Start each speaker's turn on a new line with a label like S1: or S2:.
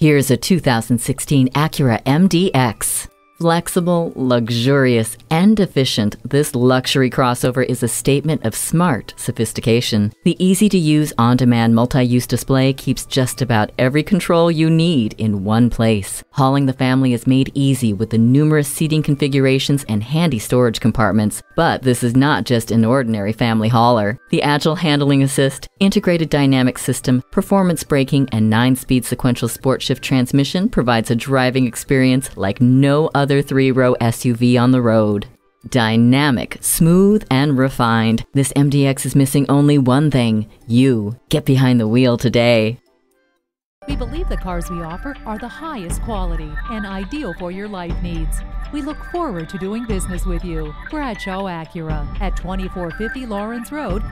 S1: Here's a 2016 Acura MDX. Flexible, luxurious, and efficient, this luxury crossover is a statement of smart sophistication. The easy to use on demand multi use display keeps just about every control you need in one place. Hauling the family is made easy with the numerous seating configurations and handy storage compartments. But this is not just an ordinary family hauler. The agile handling assist, integrated dynamic system, performance braking, and 9 speed sequential sport shift transmission provides a driving experience like no other other three row SUV on the road. Dynamic, smooth, and refined, this MDX is missing only one thing you. Get behind the wheel today.
S2: We believe the cars we offer are the highest quality and ideal for your life needs. We look forward to doing business with you. Bradshaw Acura at 2450 Laurens Road,